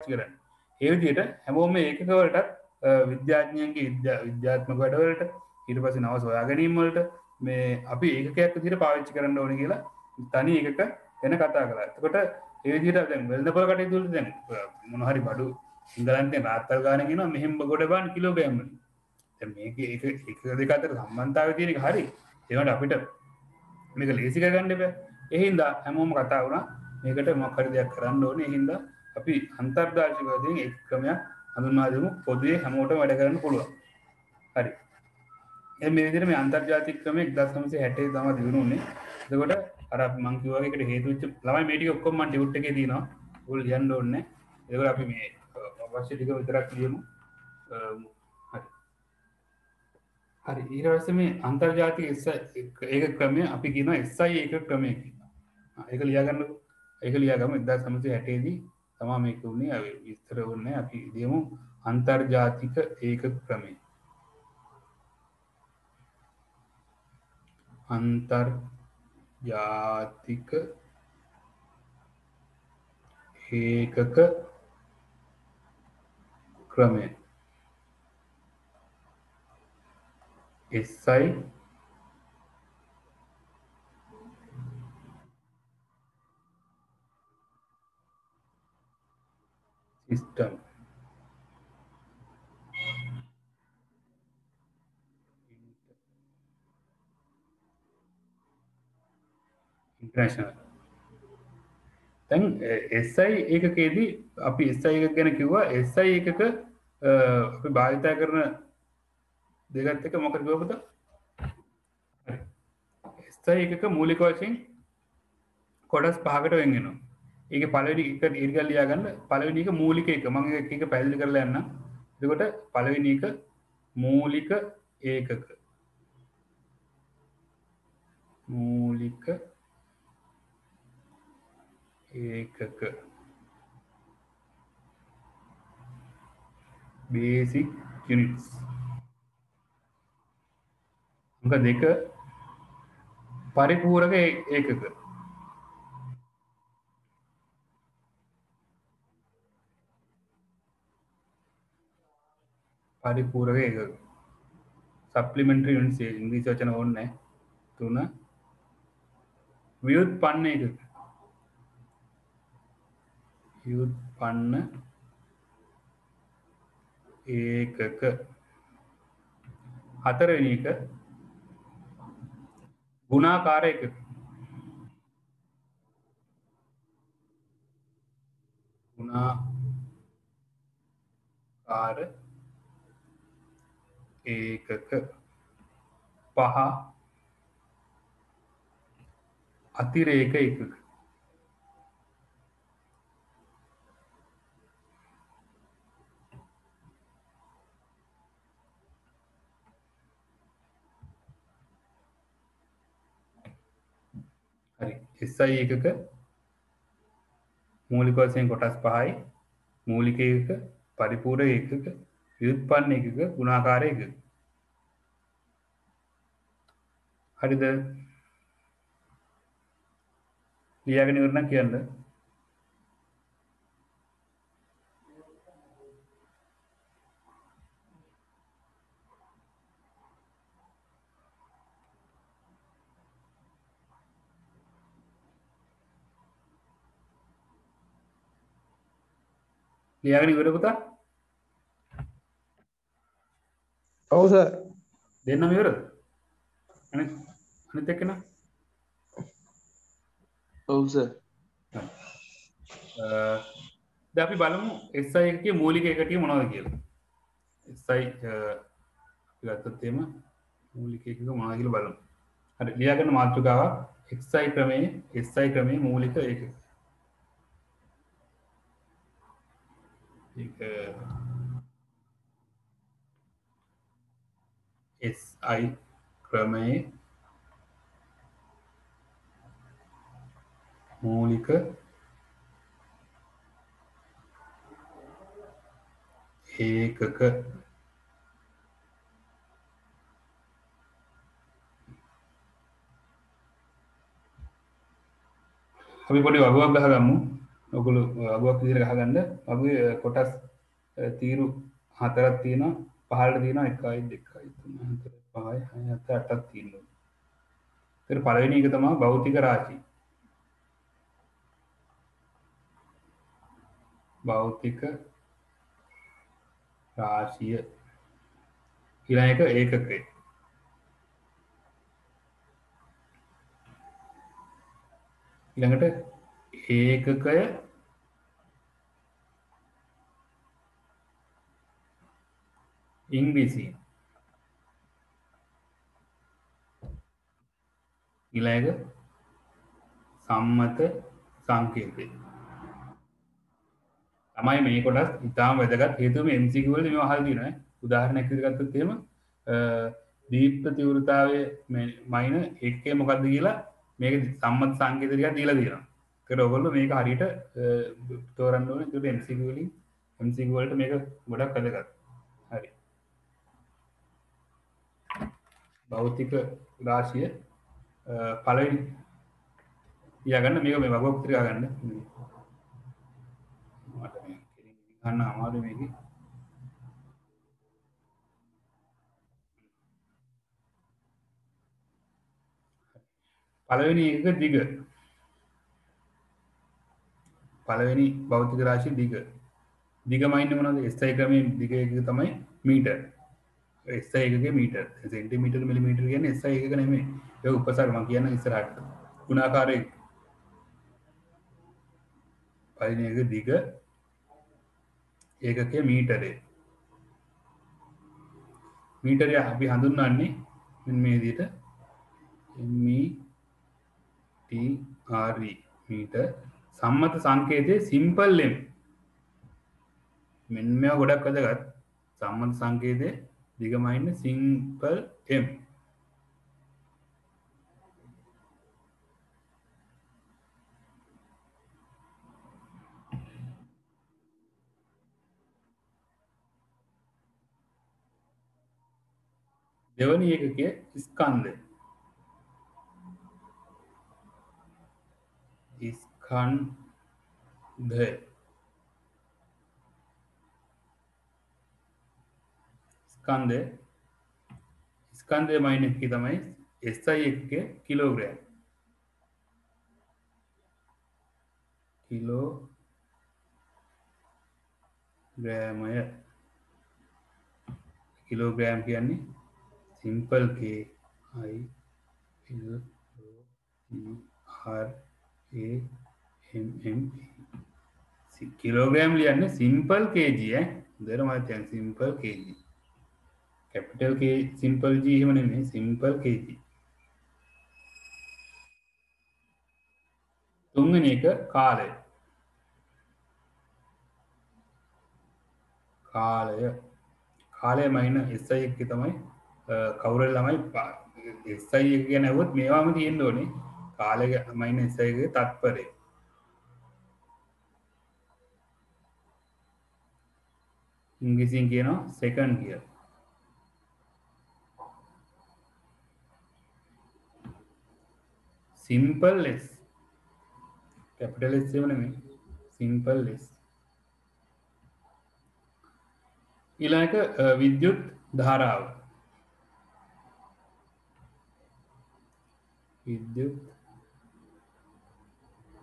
කරන්න. ඒ විදියට හැමෝම ඒකකවලට විද්‍යාඥයන්ගේ විද්‍යා විද්‍යාත්මක වැඩවලට ඊට පස නව සොයා ගැනීමවලට මේ අපි ඒකයක් දිට පාවිච්චි කරන්න ඕන කියලා තනි එකක එන කතා කලා එතකොට ඒදිට දැන් වෙල්දපල කට තුළ දැන් මොනහරි බඩු ඉංගලන්තේ රාත්තල් ගානගෙන මෙහෙම ගොඩ බාන් කිලෝගෑම මේක එක දෙක අතර සම්බන්තාව තියෙනක හරි. ඒවට අපිට මේක ලේසික ගණ්ඩ බෑ එහින්ද හැමෝම කතා වුණා. මේකට මොක්කරි දෙයක් කරන්න ඕන. හින්ද අපි අන්තර්දාශකවතින් එක් ක්‍රමයක් හඳුන්වාදමු. පොදුවේ හැමෝට වැඩ කරන්න පුළුවන්. හරි. මේ විදිර මේ අන්තර්ජාතික ක්‍රම දස්කමසේ හැටේ තම දියුණුන්නේ දකොට අර මංකිවගේට හේතුච ළමයි මේටි ඔක්කොම්මට උට්ට එක තිනවා උල් යන්න ඔන්න එක අපි මේ අවශ්‍ය ටික විතරක් ලියමු. හරි. ඊරවස මේ අන්තර්ජාතික ඒක ක්‍රමය අපි කියන එස්සයි ඒක ක්‍රමය ඒක ලියාගන්න ඒක ලියාගම. එදා සමසය හැටේදී තමා මේක වුණේ අ විස්තර වන්න අපි ඉදියමු අන්තර්ජාතික ඒක ක්‍රමේ අන්තර් ජාතික ඒකක ක්‍රමය එස්සයි සිස්ටම් ඉන්ටර්නශනල් තැන් එස්සයි ඒකකේදී අපි එස්සයි එක ගැන කිව්වා. එස්සයි එකක අපි භාවිතා කරන දෙගත් එක මොකට ගෝපත එස්සයි එකක මූලික වශයෙන් කොඩස් පහකට වෙන්ගෙනවා ඒක පලවනි එක ඉර්ගල්ලයා ගන්න පලවෙනි එක මූලික එක. මං එක පැදිලි කරලා යන්න දෙකොට පලවෙනි එක මූලික ඒකක. මූලික ඒකක. බේසික් යුනිටස් අක දෙක පරිපූරක ඒකක. පරිපූරක ඒකක සප්ලිමෙන්ට්‍රි යුනිසේ ඉංග්‍රීසි වචන ඕන්න තුන වියුත් පන්න එකක. යුත් පන්න ඒකක. හතරවෙනි එක ගුණාකාර එක ගුණාකාර ඒකක පහ අතිරේක එකක. හරි. එස්සයි එකක මූලික වසයෙන් කොටස් පහයි. මූලික එක පරිපූර එකක යුත්පන්න එකක ගුණාකාර එක හරිද? ලියාගෙන ඉවරනම් කියන්න. ලියාගෙන ඉවර පුතා. ඔවුස දෙන්නම ඉවරද? අනිත් එක්කෙනා? ඔවුස ද අපි බලමු එස්සයි එක මූලික එකටිය මොනවද කියල. එස්සයි ගත්තත්තේම මූලික එක මොනාගිල බලමු. හරි ලියාගන්න මාතෘකාව එක්සයි ක්‍රමේ එස්සයි ක්‍රමේ මූලික එක SI ක්‍රමයේ මූලික ඒකක අපි පොඩි වගුවක් ගහගමු. ඔගුළු අගුවක් විදිර ගහගන්න. වගේ කොටස් තීරු හතරත් තියෙන පහලට තියෙන එකයි දෙකයි තුන හතර පහයි හය හත අටක් තියෙනවා. තර පළවෙනි එක තමා භෞතික රාශී. භෞතික රාශිය. ඊළඟ එක ඒකකය. ඊළඟට ඒකකය ඉංග්‍රීසි ඊළඟ සම්මත සංකේතය තමයි මේ කොටස් ඉතාම වැදගත් හේතුම එම්සිකවල මේ හල් දින උදාහරණයක් ගත්ත තේම දීප්ත තිවෘතාවය මයින එක්කේ මොකක්ද කියලා මේක සම්මත් සංකේතරික දීලා දීලා කර ඔගොල්ල මේක හරිට තෝරන්න ඕන තුට එම්සිකවලින් එම්සිකවලට මේක ගොඩක් කදගත් හරි භෞතික රාශිය පලවිනි යගන්න මේක මේ වගෝක්තිරා ගන්න ගන්න අමාරු මේක. පළවෙනි එක දිග. පළවෙනි බෞතික රාශි දිග. දිගමයින්න මනද ස්ථයි ක්‍රමයෙන් දිග එක තමයි මීට එස් එකගේ මීට සෙන්ටිමීට මිලිමීට කියන එස් එක නෙමේ ය උපසරම කියන්න ඉස්සරහට. ගුණාකාරය පලින එක දිග. ඒකක මීටරේ මීටරය අපි හඳුන්වන්නේ මේ දිට ටරී මීට සම්මත සංකේතය සිම්පල්ලෙම් මෙන්ම ගොඩක් වදගත්. සම්මත සංකේතය දිගමයින්න සිම්පල් එම් දෙවනි එකක ස්කන්දය ස්කන්ධ ස්කන්දය ස්කන්දය මයිනකි තමයි එස්සයි එක කිලෝග්‍රෑම් කිලෝ ග්‍රෑමය කිලෝග්‍රෑම් කියන්නේ සිම්පල් කේ අයි හර් කිලෝග්‍රෑම් ලියන්න සිම්පල් කේජිය දරමතයන් simple KG capital K simple ජීහමන මේ සිම්පල් කේජී තුන්ගන එක කාලය. කාලය. කාලය මයින එස්සයි එක්ක තමයි කවුරල් ළමයි එස්සයි ගැ නැවත් මේවාම තියෙන් ඕනේ. කාලය මයින එසයගේ තත්පරේ ඉංග්‍රිසින් කියනවා සෙකන්් කිය සිම්පල් ලෙස් කැපිටල් ලෙස් වන මේ සිම්පල් ලෙස් ඊලාක විද්‍යුත් ධාරාව විද්‍යුත්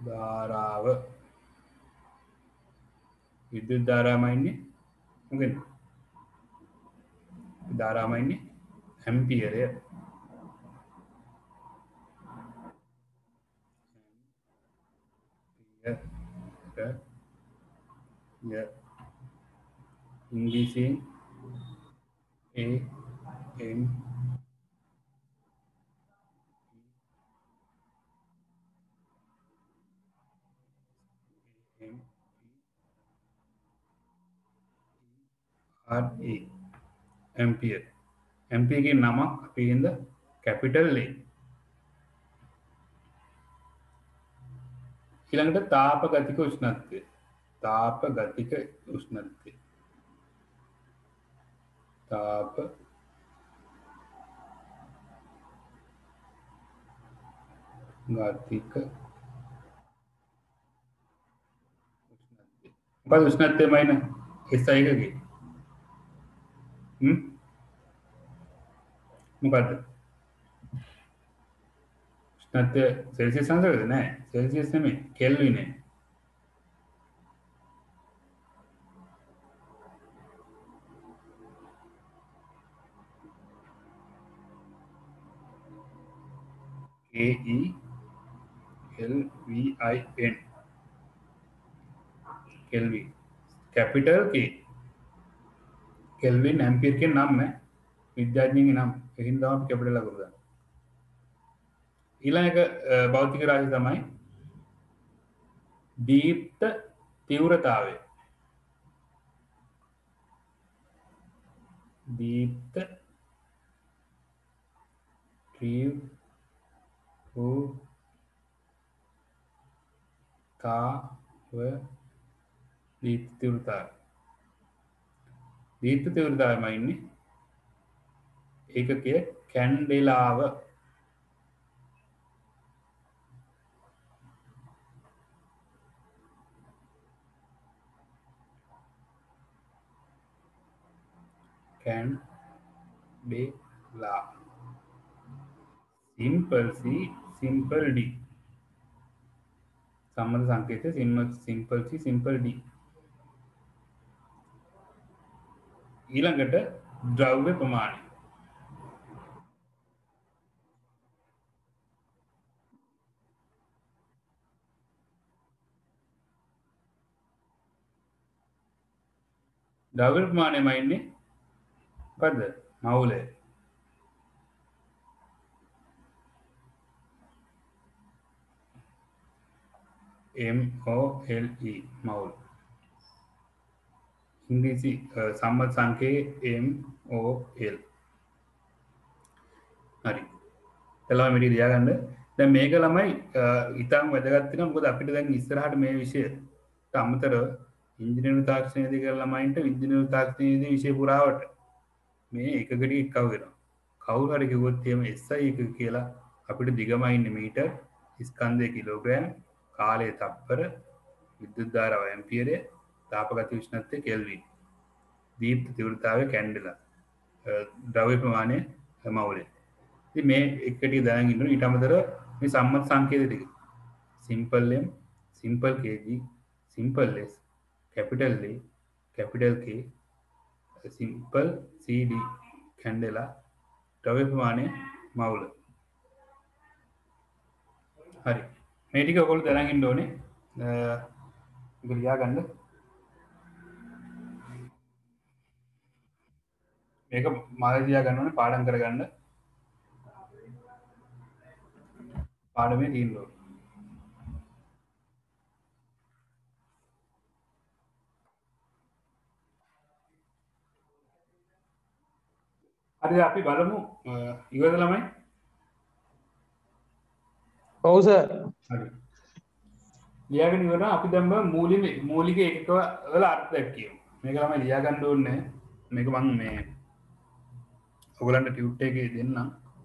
ධාරාව විද්‍යුත් ධාරාමයින්නේ මොකෙන් ධාරාමයින්නේ හැම්පියරය ඉංග්‍රීසියෙන් ඒ එම් ඇම්පිය ඇම්පියගේ නමක් අපිහින්ද කැපිටල් ලේ ඊළඟට තාප ගතික උෂ්ණත්වය. තාප ගතික උෂ්ණත්වය. තාප ගතික මොකද උෂ්ණත්වය だって成績参策でね、成績攻め、権利ね。K-E-L-V-I-N kelvin capital K kelvin ampere के नाम में विद्यार्थी के नाम हिंद कैपिटल का දාන්නේ. ඊළඟ එක භෞතික රාශිය තමයි දීප්ත තීව්‍රතාවය. දීප්ත තීව්‍රතාවය දීප්ත තීව්‍රතාවය. දීප්ත තීව්‍රතාවයම ඉන්නේ ඒකකය කැන්ඩෙලාව candela simple C simple D සම්බන්ධ සංකේත සිම්ම සිම්පල් සි සිම්පල් ඩි ඊළඟට ද්‍රව්‍ය ප්‍රමාණය. ද්‍රව්‍ය ප්‍රමාණයම ඉන්නේ මොකද්ද මවුලය MOLE මවුල්. ඉංග්‍රීසි සම්මත් සංකේ MOL හරි. එලා මිටි දියාගන්න දැ මේක ළමයි ඉතාම් වැදගත්තින මොකද අපිට දැන් ඉස්සරහට මේ විෂයට අමතරව ඉන්ජිනරු තාක්ෂණයද කර ළමයින්ට විද්‍යනරු තාක්ෂණයද විශය පුරාවට මේ එකකට එක්කව වෙන කවු හරි කිවොත්තියම එස්සයි එක කියලා අපිට දිගමයින්න මීට ස්කන්දය කිලෝග්‍රෑම් කාලය තප්පර විද්‍යුද්ධාරව ඇම්පියරය තාපගති විෂ්ණත්තය කෙල්වී දීප්ත තිවෘතාව කැන්ඩලා. ද්‍රව්‍ය ප්‍රමාණය මවුලේ මේ එකට දැනගන්න ඉටමතර මේ සම්මත් සංකේතටික සිම්පල්ලම් සිම්පල් කේජී සිම්පල් ලෙස් capital A, capital K, simple CD candela ටව ප්‍රමාණය මවුල හරි. මේටික ඔකොල් දැනගින් ඩෝනේ ගලියා ගන්න මේක මාලදියා ගන්නවන පාඩන් කරගන්න. පාඩමේ තීන්දුව හරි අපි බලමු. ඉවද ළමයි. ඔවුස ලියගෙන ඉවර අපි දැම්බ මූලිම මූලික එකක වල අර්ථ දැක්කියම් මේක ළමයි ලියාගණ්ඩ ඕන්න මේක මං මේ ඔගලන්ට ටියුට් එක දෙන්න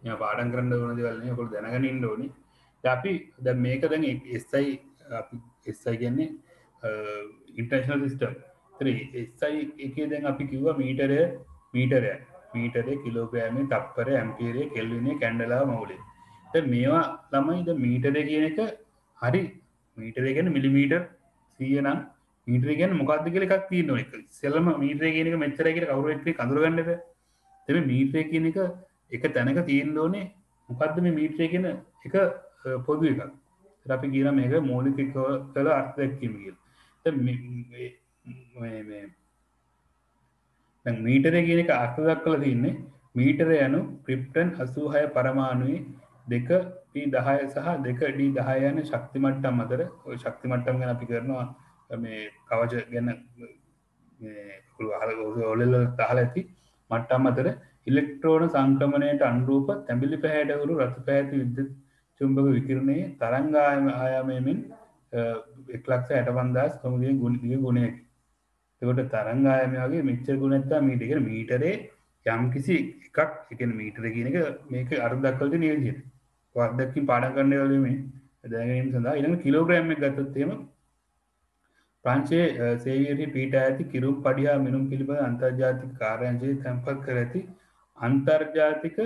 ය පාඩන් කරන්න ඕන දෙවල්න්නේ කොල් දැනගනින් ඕනි. අපි ද මේක දැන් එස්සයි එස්සයි කියන්නේ ඉන්ටර්ශනල් සිිස්ටම් එස්සයි එක දැන් අපි කිව්ව මීටරය මීටරය මීටරේ කිලෝග්‍රෑමේ තප්පර ඇම්පිරේ කෙල්විනේ කැන්ඩලා මවුලේ මේවා ළමයිද මීටර කියන එක හරි මීටර ගැන මිලිමීටර් සියනම් මීටර ගැන මොකක්ද කියල එකක් තියන එක සෙල්ලම මීටර කියනක මෙච්චරකට කවරුවක් කඳුරගන්නද තෙම මීට්‍රය කියන එක එක තැනක තියෙන් දෝනේ මොකක්ද මේ මීට්‍රය කියන එක පොදු එකක්. අපි කියන මේක මෝලික කළ අර්ථයක්කීමගල් මීටර කියන එක අර්ථදක් කළ තින්නේ මීටර යනු ක්‍රිප්ටන් අසූහය පරමාණුවේ දෙක පී දහය සහ දෙක ඩී දහයන ශක්තිමට්ටම් අතර ශක්තිමට්ටම් ගැන අපි කරනවා මේ කවච ගැන ඔලෙල තහල ඇති මට්ටම් අතර ඉලෙක්ට්‍රෝන සංක්‍රමණයට අන්රූප තැඹිලි පැහැටවරු රතු පැහැති විද්‍ය චුම්භක විකිරණයේ තරංගායම ආයාමයමින් එක්ලක්ෂ ඇටපන්දස් කොමදිය ගුණදිය ගුණයකි. එකොට තරංගායම වගේ මෙච්චර ගුණත්තා මීටක මීටරේ යම් කිසි එකක් එක මීටර කියනක මේක අරුදක්කල්ට නියජයට වදකින් පාඩ කරන්න වලීමේ දැගීම සඳහා ඉළඟ කිලෝග්‍රෑම් ගත්තත්තේම ප්‍රංචයේ සේවියරහි පීට ඇති කිරුම් පඩිහා මිනුම් පිළිබඳ අන්තර්ජාතික කාරයන්ජයේ තැන්පත් කර ඇති අන්තර්ජාතික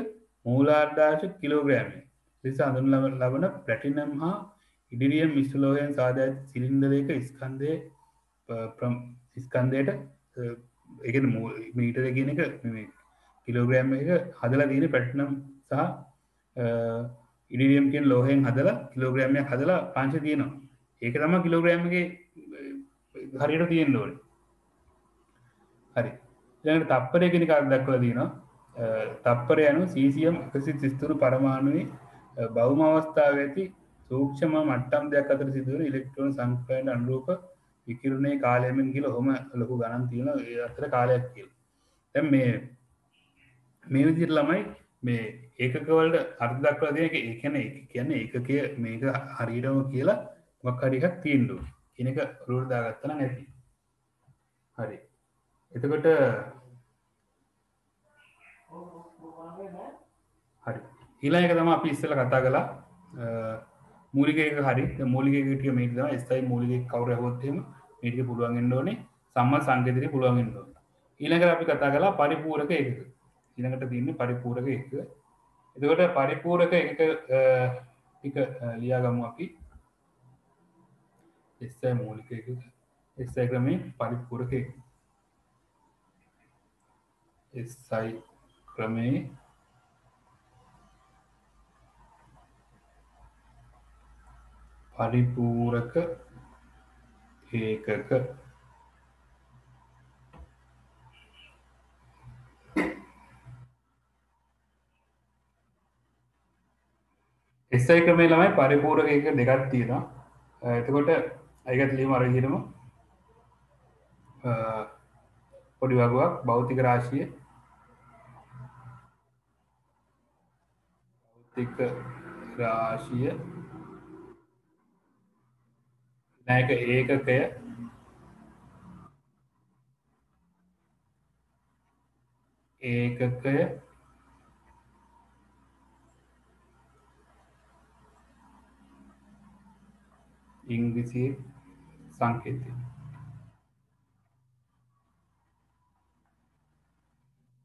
මූලාර්ධාශ කිලෝග්‍රෑමය ලෙස අඳුන් ලබන පලටිනම් හා ඉඩිරියම් මිස්ලෝයන් සාධ ඇති සිලින්දරයක ස්කන්දය ස්කන්දයට එක මීටර කියන එක කිලෝග්‍රෑම් එක හදලා දීන පැට්නම් සහ ඉඩිරියම් කියෙන් ලෝහෙන් හදලා කිලෝග්‍රෑමයක් හදලා පංශ තියනවා. ඒක තම කිලෝග්‍රෑම්ගේ හරියට තියෙන් ඕන. හරි. ළඟට තප්පරය කෙනෙ කාක් දක්වල දීනවා තප්පර යනු සීසියම් එකසි සිස්තුරු පරමාණුවේ බෞම අවස්ථාව ඇති සූක්ෂම මට්ටම් දෙයක් අතර සිදුවන ඉලෙක්ට්‍රෝන් සංකයට අන්රූප විකිරුණේ කාලයමෙන් කියල හොම ලොකු ගණන් තියෙන අතර කාලයක් කියල්. තැම් මේ මේ විදිර ළමයි මේ ඒකකවලට අර්දක්වල දෙක ඒකන එක කියන්න ඒකකය මේක හරිටම කියලා මක්හරිකක් තියෙන්ඩු එනක රුර්දාගත්තන නැති හරි. එතකොට හරි. හිලා එක තම අපි ඉස්සල කතා කලා මූලික හරි. මූලිකට මේක ස්තයි මූලික කවර හොත්තම මේක පුළුවන්ගෙන් ඕනේ. සම්ම සංගතිරය පුළුවන්ගෙන් ඕන. ඊළඟට අපි කතා කලා පරිපූරක එක ඊළඟට තියන්නේ පරිපූරක එක එතකොට පරිපූරක එක එක ලියාගමු අපි. එස්සයි මූලික එක එස්සයි ක්‍රමේ පරිපූරක එක. එස්සයි ක්‍රමේ පරිපූරක ඒකක එස්සයි ක්‍රමේ ළමයි පරිපූරක එක දෙකක් තියෙනවා. එතකොට අයගත් ලීම අරහිරම පොඩි වගුවක් භෞතික රාශිය. භෞතික රාශිය. නැක ඒකකය. ඒකකය. ඉංග්‍රිසිය සංකේතය.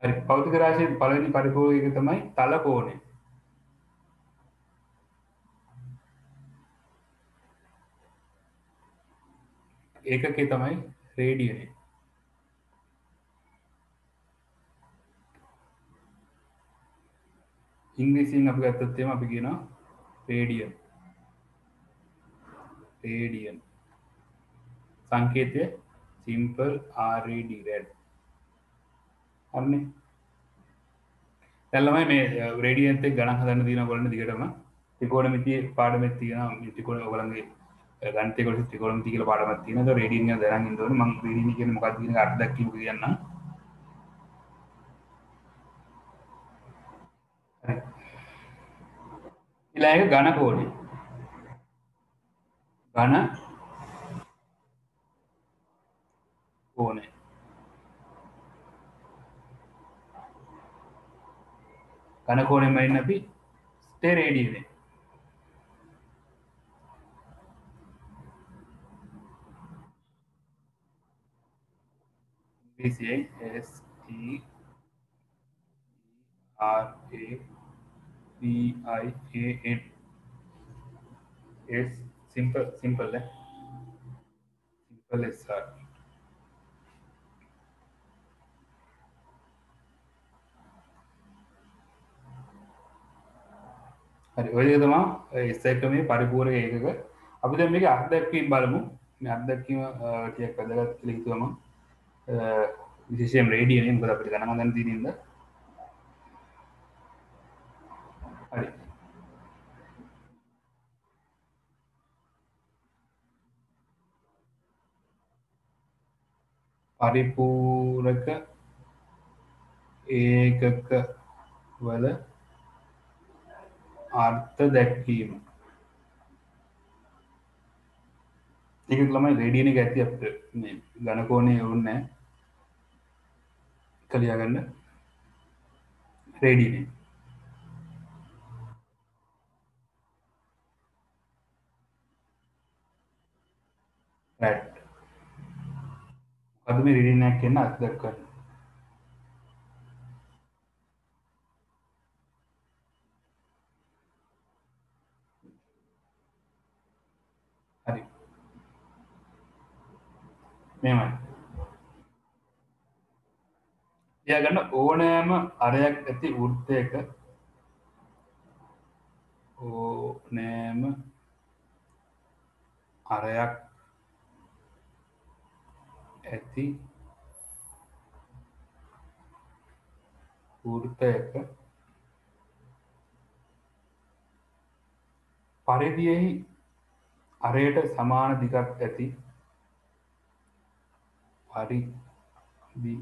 හරි. පෞතික රාශය පලනි පරිපූර එක තමයි තල කෝනේ ඒකකේ තමයි රේඩියනේ ඉංග්‍රීසින් අපි ගත්තත්තේම අපි කියෙන රේඩියන් රේඩියන්. සංකේතය සිම්පල් ආරඩ රැඩ් අන්නේ ඇල්ලමයි මේ uh, රේඩියන්තේ ගණන් හදන්න තින කොලන්න දිගටම. තිකෝඩ මිති පාඩමත් තියෙන මිතිකොඩ ඔගලන්ගේ ගන්තකොට තිකොළම් තිකල පාඩමත් තියන රඩිය දරන්න දන මං ඩි කියන මොකක්තින අර්දක් කියන්න ඉලාක ගණ කෝඩි ගණ ඕනේ ගණ කෝනෙ මරින් අපි ස්ටේ රේඩියනේ PCI S T R A B I A N. S simple simple eh? simple SR හරි ඔය තමා එස්සයික මේ පරිපූර ඒකක. අපි දැන් මේක අත්දැක්වීම් බලමු. මේ අත්දැක්වීම ටිකක් වැදගත් කියලා හිතුවම විශේෂයෙන් රේඩියනේ මොකද අපිට ගණන් ගන්න තියෙන ඉඳ හරි. පරිපූරක ඒකක වල අර්ථ දැක්වීම. ඒක ළමයි රේඩියන ඇති අප ගණකෝනය ඔවුන්නෑ කලියාගන්න රේඩියනේ රැට් අද මේ රිඩිනයක් එන්න අත් දක්වන්න හරි. මෙමයි. තියාගන්න ඕනෑම අරයක් ඇති වෘත්තයක ඕනෑම අරයක් ඇති වෘත්තයක පරිදියෙහි අරයට සමාන දිගක් ඇති පරිදියෙහි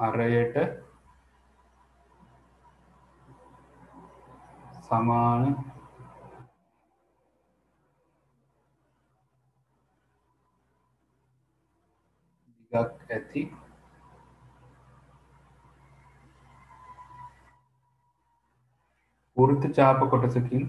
අරයට සමාන දිගක් ඇති වෘත්ත චාප කොටසකින්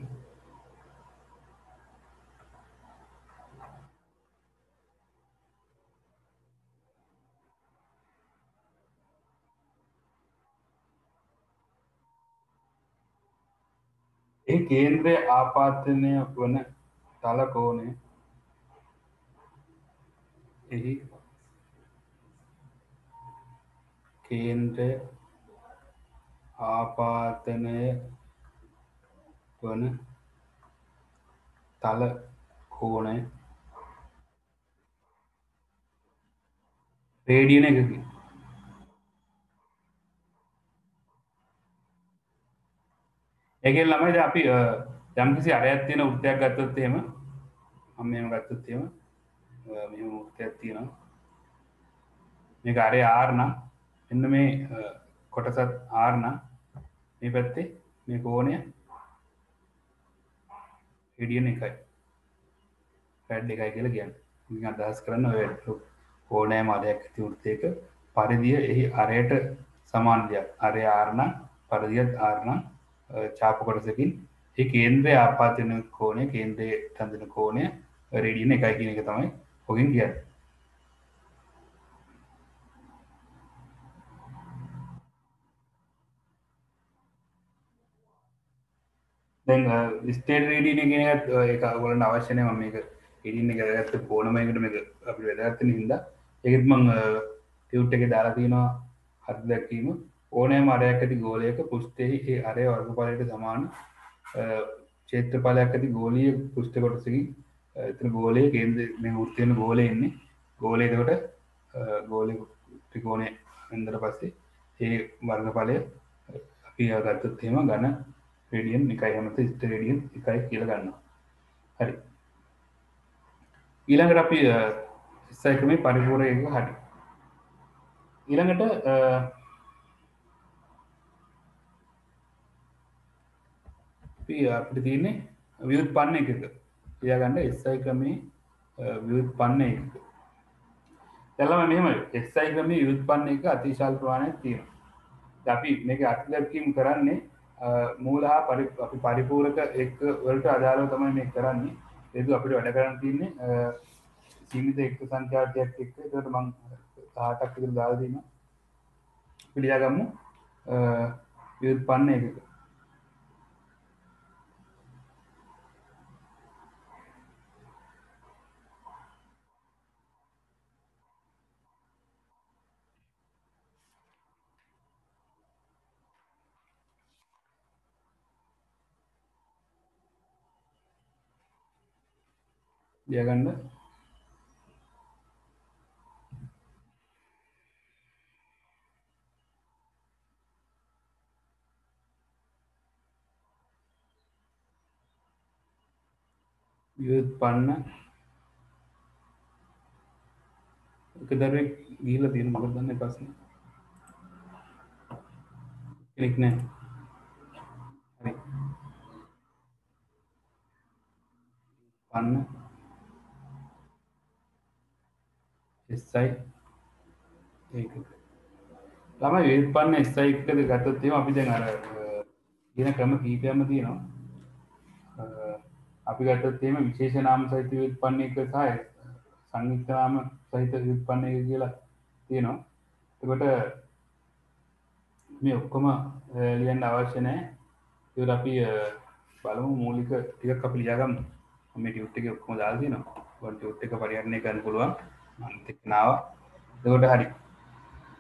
ඒ කේන්ද්‍රය ආපාතනය වන තලකෝණය එහි කේන්ද්‍රය ආපාතනය වන තල කෝණය රේඩියන එකකි. ඒකෙන් ළමයිද අපි යම්කිසි අරයක් තියෙන උත්තයක් ගත්තොත් එහෙම මම මෙහෙම ගත්තොත් එහෙම මෙහෙම උත්තයක් තියෙනවා. මේක අරේ R නම් එන්න මේ කොටසත් R නම් මේ පැත්තේ මේ කෝණය රේඩියන් එකයි. පැඩ් එකයි කියලා කියන්න. අදහස් කරන්න ඔය ඕනෑම අරයක් ඇති වෘත්තයක පරිදිය එහි අරයට සමාන දෙයක්. අරය ආරණ පරිදියත් ආරණ. චාප කොටසකින් ඒ කේන්ද්‍රය ආපාතන කෝණය කේන්ද්‍රය තඳන කෝණය රේඩියන එකයි කියන එක තමයි හොගින් කියන්න. ස්ටේට රේඩියන ගෙනත් එක ගොලට අවශ්‍යනය ම මේක ඉඩින්න ගත්ත පෝනමයකට මේක අපි වැදගත්තන හිද එකත් මං ටියුට් එක දාලා තියෙනවා. හත් දැක්වීම. ඕනෑ මරයක් ඇති ගෝලයක පුෂ්ටෙහි ඒ අරය වර්ග පලයට සමාන චේත්‍රපලයක් ඇති ගෝලිය පුෂ්ට කොටසකි එතන ගෝලය කේන්ද මේ උත්තියන ගෝල එන්නේ. ගෝලයකට ගෝලය ත්‍රිකෝණය ඇන්දර පස්සේ ඒ වර්ග පලය අපි ගත්තත් හෙම ගන්න රඩියන් එකයි හමත ස්ට රඩියන් එකයි කියල ගන්න හරි. ඊළඟට අපි ඉස්සයිකමේ පරිපූර එක හරි. ඊළඟට අපිට තියන්නේ වියුත් පන්න එකක. තියාගන්න එස්සයි ක්‍රමේ වියුත් පන්න එක. තැලම මෙම එස්සයි ක්‍රමේ යුත් පන්න එක අතිශාල් ප්‍රවාණය තියෙන අපි මේක අත්ලැකීම් කරන්නේ මූලහා පරි අපි පරිපූරක එක් වලට අදාරව තමයි මේ කරන්නේ. එදු අපිට වැඩ කරන්න තියන්නේ සීමිත එක් සංඛ්‍යාතයක් එක්ක. තට මං තාටක් විතර දාල්දීම පිළියාගම්මු යුත් පන්න එකක. ලියගන්න. ව්‍යුත්පන්න එක දරුවෙක් ගීල තියෙන මක දන්න පස්සන කෙනෙක් නෑ. හරි. පන්න. එස්සයි ඒක ළම විල්පන්න එස්සයිකද ගත්තත්වීම අපි දැන් අර කියන ක්‍රම කීපයම තියෙනවා. අපි ගත්තත්තේම විශේෂ නාම සහිත විල්පන්න එක සහ සංයුක්තනාම සහිත යුත්පන්න එක කියලා තියෙනවා. එකොට මේ ඔක්කොම ලියන්න අවශ්‍ය නෑ ඒත් අපි අ, බලමු මූලික ටිකක් අපි ලියාගම් මේ ටියුට් එක ඔක්කොම දාලා තියෙනවා. වන් ටියුට් එක පරිහරණය කරන්න පුළුවන්. අනිත් එක නාව. එතකොට හරි.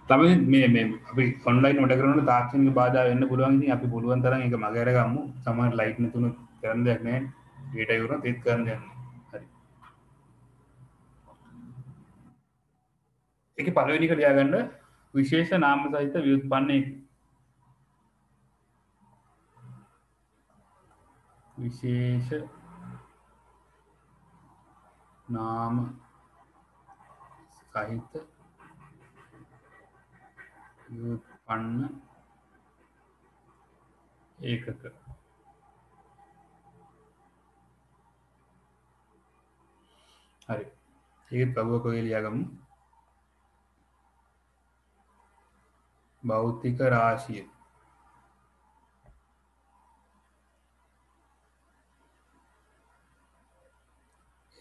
තමයි මේ මේ අපි ඔන්ලයින් වැඩ කරනකොට තාක්ෂණික බාධා වෙන්න පුළුවන්. ඉතින් අපි පුළුවන් තරම් ඒක මග අරගමු. සමහර ලයිට් නැතුණු කරන්න දෙයක් නැහැ. ඩේටා ඉවරනොත් ඒත් කරන්න දෙයක් නැහැ. හරි. ඒක පළවෙනි එක ලියාගන්න විශේෂ නාම සහිත ව්‍යුත්පන්න විශේෂ නාම සහිත ව්‍යුත්පන්න ඒකක. හරි. ඒත් පගුවකොය ලියාගමු. භෞතික රාශිය.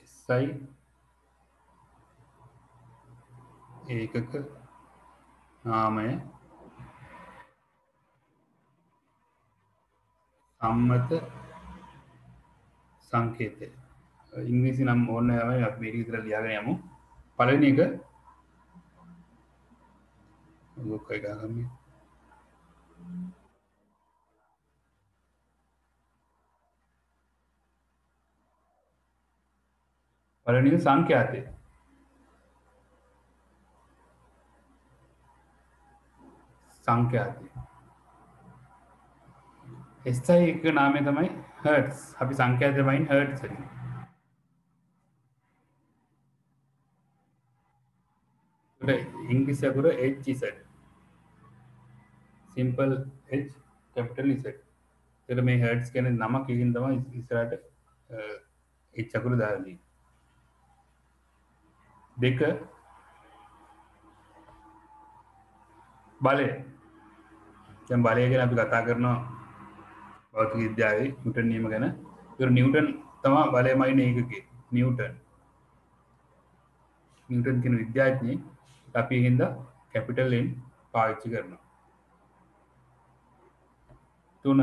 එස්සයි ඒකක නාමය සම්මත සංකේතය. ඉංග්‍රීසි නම් ඕන්න යම අප මේක විතර ලියාගෙන යමු. පළවෙනි එක. ගොක්කයි ගාගන්න පළවෙනි එක සංඛ්‍යාතය. සංඛ්‍යාතය එස්සයි එක නාමය තමයි හර්ටස් අපි සංඛ්‍යාතමයින් හර්ට් ඉංග්‍රිසි අකුර HZ simple H capital Z. එතකොට මේ හර්ට්ස් කියන නම කියින් තමයි ඉස්සරහට H අකුර දාලා දෙක බලය. දැන් බලය ගැන අපි කතා කරනවා භෞතික විද්‍යාවේ නිව්ටන් නියම ගැන. ඒතර නිව්ටන් තමයි බලයමයින ඒකකේ. නිව්ටන්. නිව්ටන් කියන විද්‍යාඥයෙක් අපි හින්දා කැපිටල් එන් පාවිච්චි කරනවා. තුන.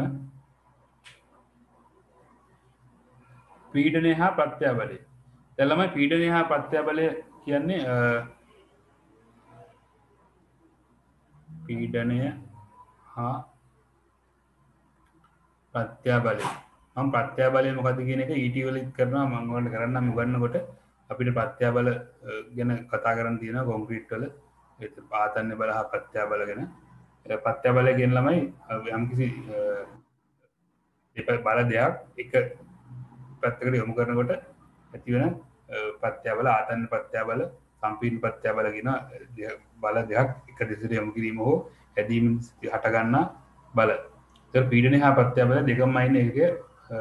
පීඩනය හා ප්‍රත්‍යාබලය. දැල්ලම පීඩනය හා ප්‍රත්‍යාබලය කියන්නේ අ, පීඩනය හා ප්‍රත්‍යාබලය. මම ප්‍රත්‍යාබලය මොකද කියන එක ඊටවලිත් කරනවා. මංගලට කරන්න මුගන්නකොට අපිට ප්‍රත්‍යාබල අ, ගැන කතා කරන්න තියෙන කොංක්‍රීට්වල පාතන්න බල හා ප්‍රත්‍යාබල ගැන. ඒ ප්‍රත්‍යාබල ගෙන් ළමයි යම්කිසි එප බල දෙයක් එක පැත්තකට යොමු කරනකොට ඇතිවෙන පත්‍යාවල ආතන්න පත්‍යාවල සම්පීන් පත්‍යාවලගෙන බල දෙයක් එක දෙසට යොමු කිරීම හෝ හැදීම හටගන්න බල. පීඩන හා පත්‍යාවල දෙකම් අයින එක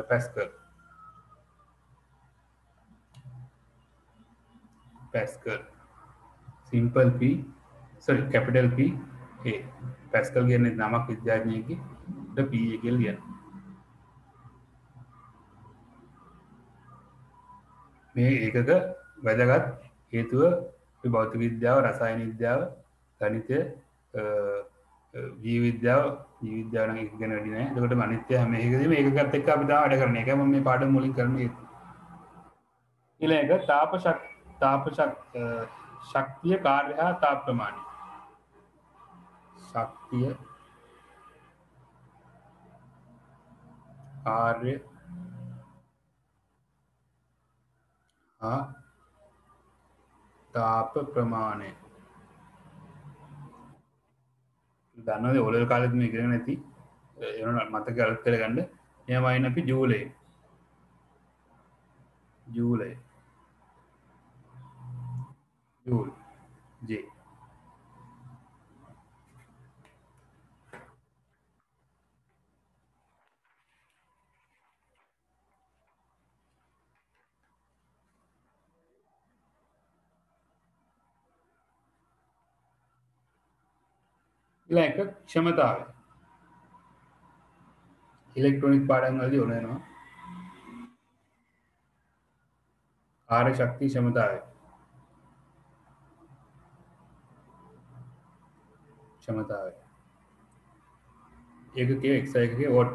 pascal pascal simple p sorry capital p ඒ පැස්කල් ගන්න නමක් විද්‍යාඥයකි. පීකල් ගන්න මේ ඒකක වැදගත් හේතුව බෞද්ධ විද්‍යාව රසායන විද්‍යාව ගනිතය ජී විද්‍යාව ජීවිද්‍යාන ගැන වැඩින දකට මනිත්‍ය මේකද මේකත් එක් අපිතා අඩ කරන එක මේ පාඩ මුලින් කරන ඉල එක තාප ශක් තාප ශක්තිය කාර්ය හා තා ප්‍රමාණි ශක්තිය කාර්ය තාප ප්‍රමාණය දන්නද ඔලල් කාලත්ම ඉගෙන නැති. එන මතක අලත් කරගන්න. යමයින් අපි ජූලේ. ජූලේ. ජූල්. ජේ. લાયક ક્ષમતા આવે ઇલેક્ટ્રોનિક પાડામાં જોડેનો કાર્યશક્તિ ક્ષમતા આવે ક્ષમતા આવે एक के एक साइड के वॉट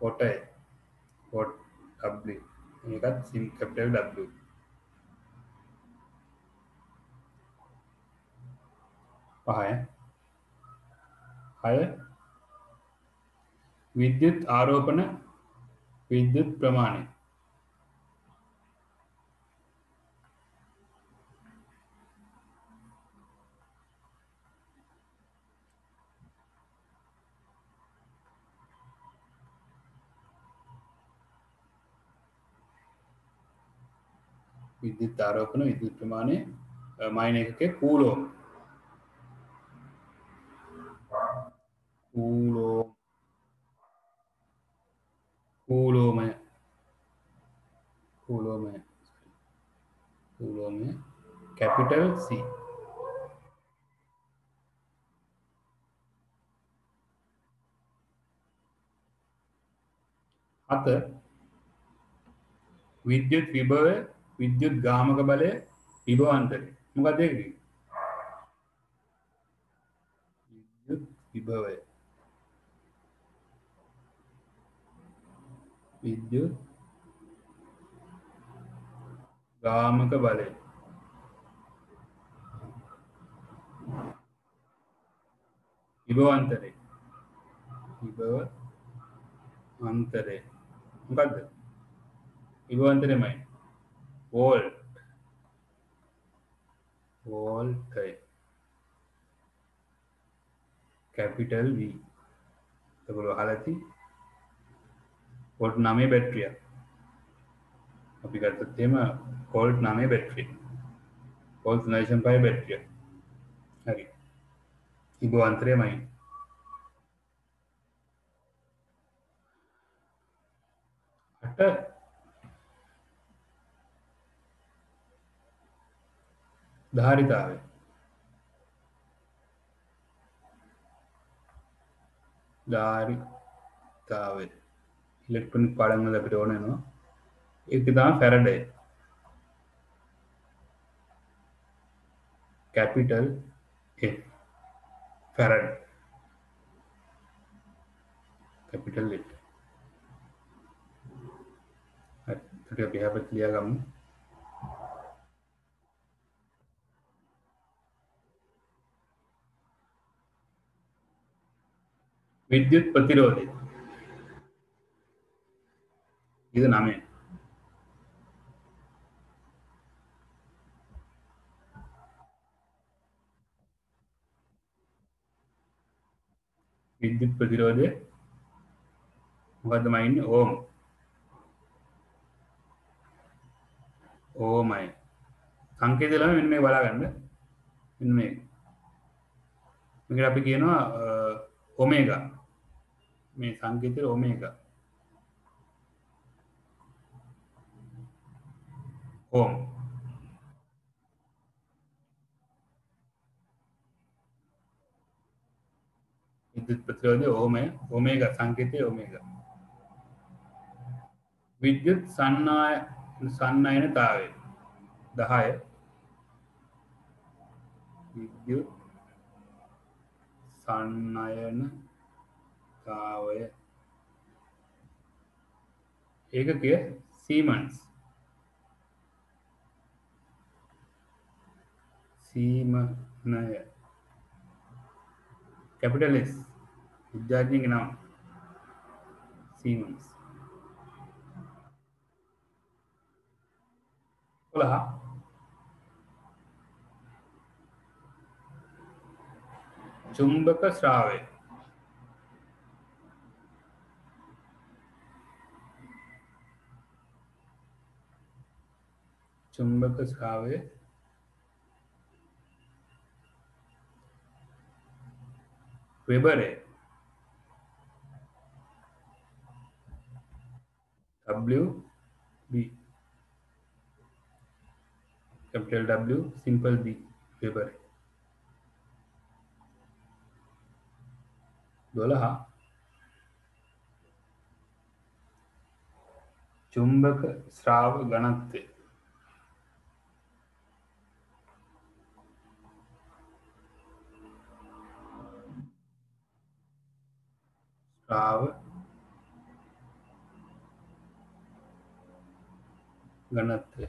वॉट है वॉट डब्ल्यू एक सिम कैपिटल डब्ल्यू පහය හය. විද්‍යුත් ආරෝපන විද්‍යුත් ප්‍රමාණය. විද්‍යුත් ආරෝපන විද්‍යුත් ප්‍රමාණය මයින එකක කූලෝම් කූලෝ කූලෝමය කූලෝමය කූලෝමය කැපිටල් C. අත විද්‍යුත් විභවය විද්‍යුත් ගාමක බලය විභවන්තරය මොකක්ද ඒක විද්‍යුත් විභවය. විද්‍යුත් ගාමක බලය. විභවන්තරේ විභව අන්තරේ මොකක්ද විභවන්තරෙමයි. වෝල්ට්. වෝල්ටයි කැපිටල් V. තකොළ හලති පොට් නමේ බැට්‍රිය අපි ගත්තත්තේම කොල්ට් නමේ බැට්‍රී පොල් නේෂන් පයි බැට්‍රිය හරි. ඉබ අන්තරය මයි අට ධාරිතාවේ ධාරිතාවේ ඉලෙක්ට්‍රොනික් පාඩම්වල අපිට ඕනනවා ඒක තමයි Faraday capital A farad capital A හරි අපි හැපත් ලියා විද්‍යුත් ප්‍රතිරෝධය. ඉද නමේ විද්‍යුත් ප්‍රතිරෝධය මොකද්ද මයින් ඕම් ඕමයි සංකේතය ළම මෙන්න මේ බලා ගන්න මෙන්න මේක මේකට අපි කියනවා ඔමේගා මේ සංකේතය ඔමේග ඕම් විද්‍යුත් ප්‍රතිරෝධය ඕමය ඔමේග සංකේතය ඔමේග විද්‍යුත් සන්නාය සන්නයනතාවේ දහය. විද්‍යුත් සන්නයන තාවය ඒකකය සීමන්ස් සීමනය කැපිටලෙස් විද්‍යාඥක නම්. සීමන්ස් කොළහා චුම්භක ශ්‍රාවය. චුම්භක ශ්‍රාවය වෙබරේ WB capital W simple B වෙබරේ දොළහා චුම්භක ශ්‍රාව ගණත්වය ශ්‍රාව ගණත්වය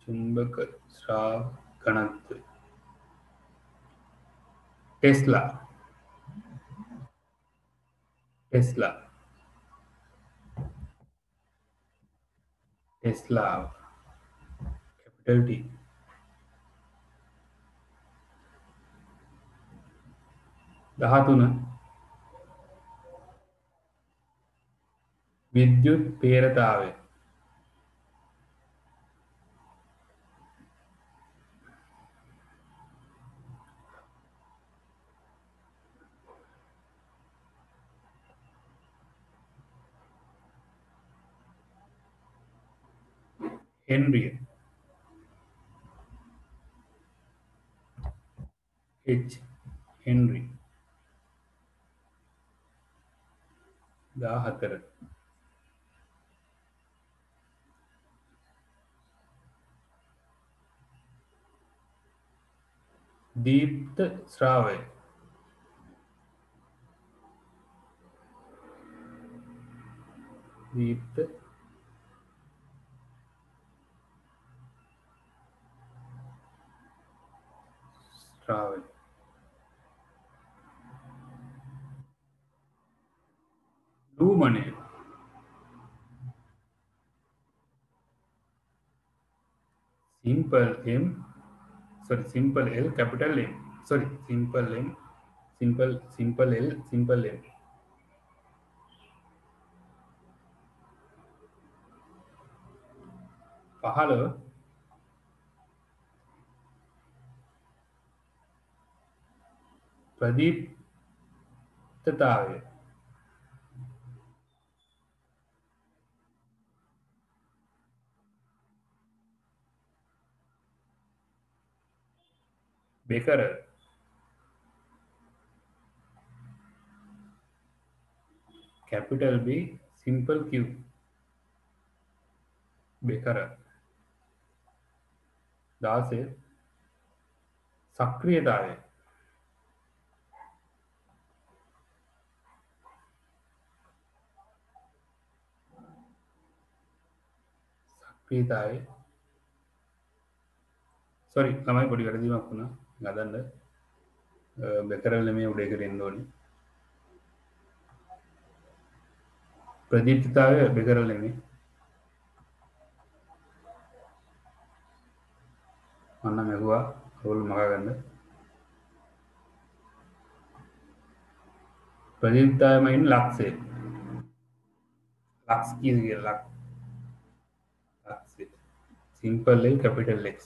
චුම්බක ශ්‍රාව ගණත්වය ටෙස්ලා ටෙස්ලා ටෙස්ලාව කැපිටල් T දහතුන විද්‍යුත් පේරතාවය. හෙන්රිය. H. හෙන්රි. දා හතර දීප්ත ශ්‍රාවය දීප්ත ශ්‍රාවය ලූමනය simple m sorry simple l capital m sorry simple m simple simple l simple m පහළව ප්‍රදීප්තතාවය becquerel capital B simple Q becquerel දාසය සක්‍රියතාවය සක්‍රියතාවය සොරි තමයි පොඩි වැරදීමක් වුණා ගදන්න බෙකරල් මේ උඩේකට එන්න ඕනි. ප්‍රදීප්තිතාවය බෙකරල් නෙමේ අන්න මැහවා රෝල් මකාගන්න ප්‍රදීප්තායමයින් ලක්සේ ලක්ස් කීගේ ලක් සිම්පල්ලෙල් කැපිටල් ලෙක්ස්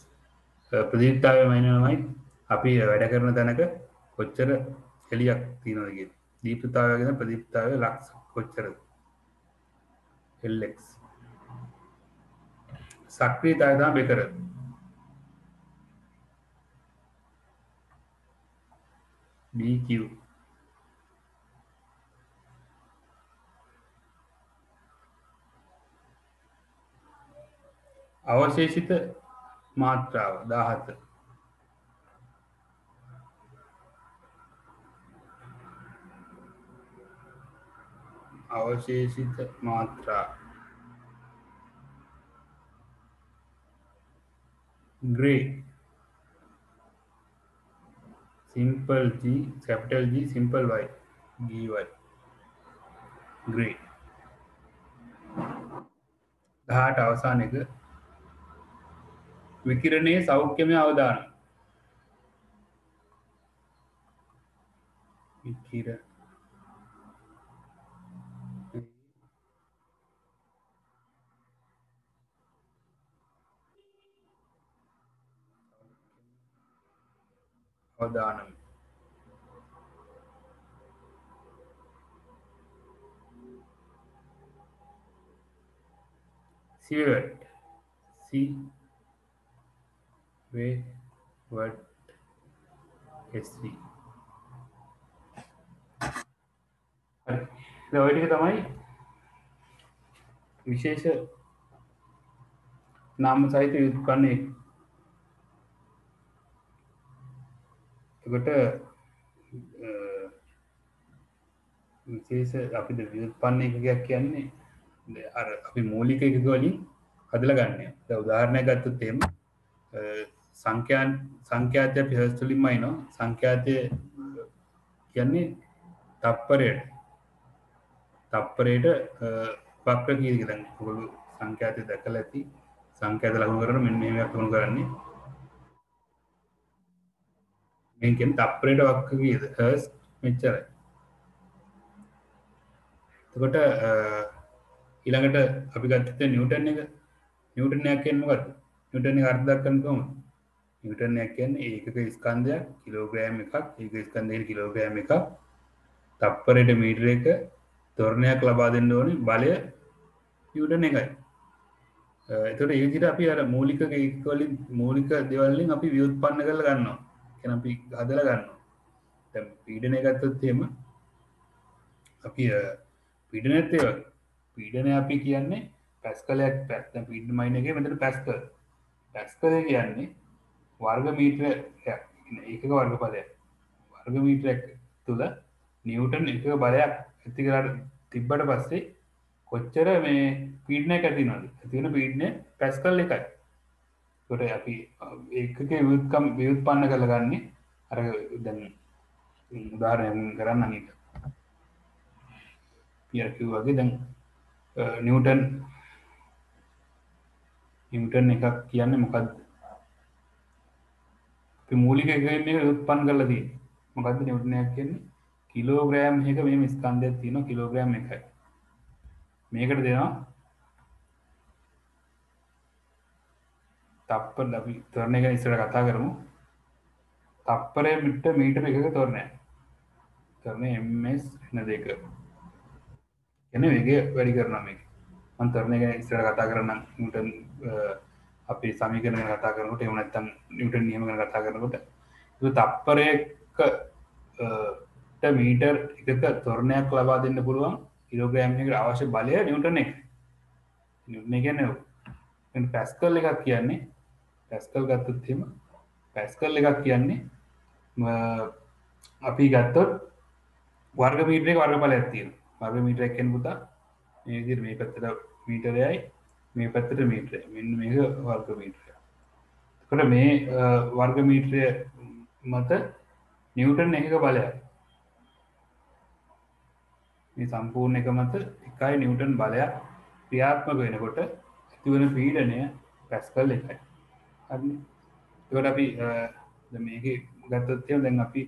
ප්‍රදීප්තාව මයිනමයි අපි වැඩ කරන තැනක කොච්චර එලියක් තියනදගේ දීපතාවගෙන ප්‍රදීප්තාව ලක්ස් කොච්චර එල්ලෙක් සක්‍රී තායතා බෙකර. BQ අවශේෂිත මාත්‍රාව දාහත. අවශේෂිත මාත්‍රා gray simple G capital G simple Y GY gray දහට අවසාන එක විකිරණයේ සෞඛ්‍යමය අවධාන විකිර අවධානම් සිවට සී. වේ වට එස්වී ඔයටික තමයි විශේෂ නාම සහිත යුත්කන්නේ එකට විශේෂ අපිට වියුත්පන්න එකයක් කියන්නේ ද- අර අපි මූලික එකගලින් හදල ගන්න උදාහරණය ගත්තු තෙම සංඛ්‍යාන් සංඛ්‍යාතය පිහස්තුලින්මයි නවා සංඛ්‍යාතය කියන්නේ තප්පරයට. තප්පරයට පක්්‍ර කීරික දැන් හොළු සංඛ්‍යාතය දැකල ඇති සංඛ්‍යාත ලහු කරන මෙන්න මේයක් වුණු කරන්නේ මේකෙන් තප්පරයට වක්ක කියද හස් මෙච්චරයි එතකොට ඊළඟට අපි ගත්තත නිවටන් එක. නිවටනයක් කියන්නගත් නිවටන අර්ධක්කන කොම නිවටනයක් කියන්න ඒකක ස්කන්දයක් කිලෝග්‍රෑම් එකක් ඒක ස්කන්දය කිලෝග්‍රෑම් එකක්. තප්පරයට මීටර එක තොරණයක් ලබා දෙන්න ඕනි බලය නිවටන එකයි. එතට ඒදිට අපි අර මූලික ඒකොලින් මූලික දෙවල්ලින් අපි වියුත් පන්න කරල ගන්නවා. කැනපි හදල ගන්න පීඩන ගත්තොත්තේම අපි පිඩනැත්තේ පීඩන අපි කියන්නේ පැස්කලයක් පැත්ත පිඩ් මයින එක මෙතට පැස්ක පැස්කල කියන්නේ වර්ග මීට්‍ර ඒක වර්ග පලය වර්ග මීට්‍රක් තුළ නිවටන් එක බලයක් ඇති කරට තිබ්බට පස්සේ කොච්චර මේ පීඩන ඇති නොද ඇතිවන පීඩ්න පැස්කල් එකයි. තොට අපි ඒකක වියුත්කම් වියුත් පන්න කළ ගන්නේ අර දැන් උදාරය කරන්න අනිට පියරකිව් වගේ දැන් නිවටන් නිවටන් එකක් කියන්න මොකක්ද මූලික එකන්නේ උත්පන් කලදී මොකක්ද නිවටනයක් කියන්නේ? කිලෝග්‍රෑම් එක මේ ස්කන්දය තියන කිලෝග්‍රෑම් එකයි. මේකට දෙනවා තප්ප ලබි තොරණ එක ඉස්සර කතා කරමු. තප්පරය මිට මීටර එකක තොරණය කරන එම්ස් එන දෙක. එන වගේ වැඩි කරන මේ අන්තරණය ගැන ඉස්සර කතා කරන්න නිටන් අපි සමිකරන කතා කරනට එවනත්තන් නිට නියම කතා කරනකොට. තප්පරයක මීටර් එකක තොරණයක් ලබා දෙන්න පුළුවන් කිලෝග්‍රෑම්ක අවශ්‍ය බලය නිවටන එක. ගැන පැස්කල් එකක් කියන්නේ පැස්කල් ගත්තත්ම පැස්කල් එකක් කියන්නේ අපි ගත්තොත් වර්ග මීට්‍රේ වර්ග පල ඇතිය වර්ග මීටර එකෙන් පුතා මේදිර මේ පැත්තට මීටරයයි මේ පැත්තට මීට්‍ර මෙන්න මේක වර්ග මීට්‍රය කොට මේ වර්ග මීට්‍රය මත නිවටන් එක බලයක්. මේ සම්පූර්ණ එක මත එකයි නිවටන් බලයක් ක්‍රියාත්මක වෙනකොට ඇතිවන පීඩනය පැස්කල් එකයි. තවට අපි මේක ගත්තත්ය දැන් අපි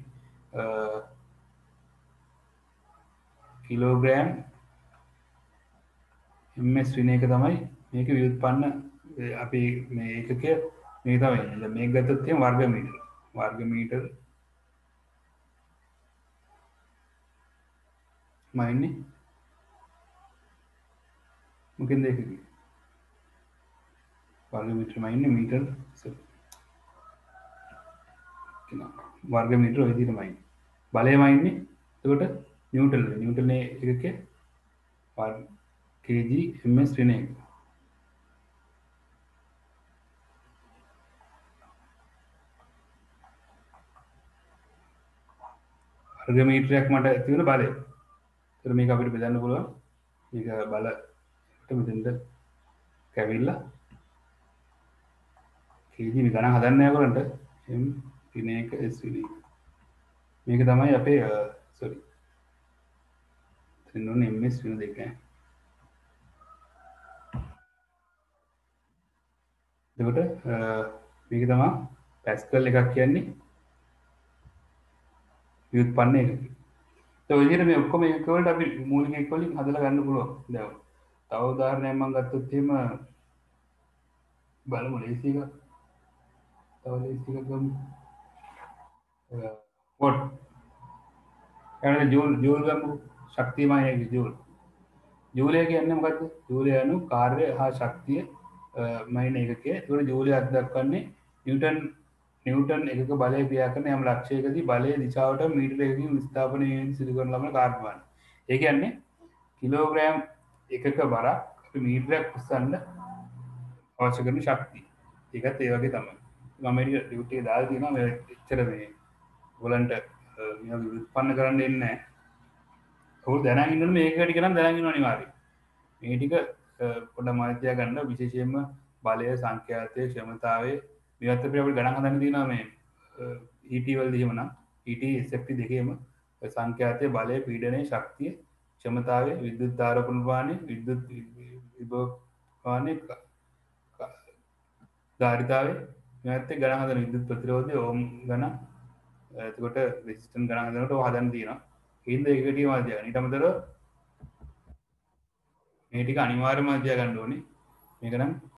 කිලෝග්‍රෑම් එමස් වින එක තමයි මේක වියුත් පන්න අපි මේ ඒකක මේ තමයි. මේ ගතත්ය වර්ගමීට වර්ගමීටර් මයින්නේ. මොකින් දෙක වර්ගමිට්‍ර මයින්න මීටර් වර්ග මිටර ඔයිදිට මයි බලය මයින්නේ තකට නිියවටල් නිියවටලේ එකක කජ වෙන එක. අර්ගමීටරයක් මට ඇතිවන බලය. තර මේ අපිට බෙදන්න පුළුව ඒ බල මෙතට කැවිල්ලා කේජි ගන හදන්නය කරට එම් තින එක ස්විඩ මේක තමයි අපේ සොරි තෙන්නුන එම්ස් වෙන දෙක දෙකට මේක තමා පැස්කල් එකක් කියන්නේ. යුත් පන්න එක විදිර මේ ඔක්කොම එකවට අපි මූලික කොලින් හදල ගන්න පුළුව දව තවදාරණයමන් ගත්තොත්තේම බලමු ලේසික තව ලේසිකගම් පොට් ඇන ජූල් ජූල්ගමු ශක්තිමයක ජූල් ජූලය කියන්න මකත් ජූලයනු කාර්ය හා ශක්තිය මයින එකකේ තුර ජූලය අත්දක්වන්නේ නිවටන් නිවටන් එක බලය ක්‍රියාකන යම ලක්ෂයකදී බලය දිචාවට මීටරකින් ස්ථාපනය සිදුකරන ලම කාර්බන් ඒ කියන්නේ කිලෝග්‍රෑම් එකක බරක් මීටරයක් කුස්සන්න අවශ්‍ය කරන ශක්ති ඒකත් ඒවගේ තම මමරි ඩියුටේ දාල් තින එච්චර මේ ගොලන්ට පන්න කරන්න එන්න ඔහු දැනගන්න මේකට කරම් දැනගෙන අනිවාරි මේටික පොඩ මාත්‍යය ගන්න විශේෂයෙන්ම බලය සංඛ්‍යාතය ක්ෂමතාවේ මෙත් ප්‍රපි ගණන් හදන්න තින මේ ඊටවල් දීමන ඊට සෙප්ටි දෙකේම සංඛ්‍යාතය බලය පීඩනය ශක්තිය ක්ෂමතාවේ විද්‍යුත් ධාරපුල්වානය විද්‍යුත් විභවානය ධාරිතාවේ මෙත්තේ ගණහද විද්‍යුත් ප්‍රතිරෝධය ඕම් ගන ඇතකොට විස්ටන් ගණහදනට හදන් තින හින්ද එකට මාධ්‍ය නිටමතර මේටික අනිවාර්ය මාධ්‍ය ගණ්ඩෝනේ මේකනම්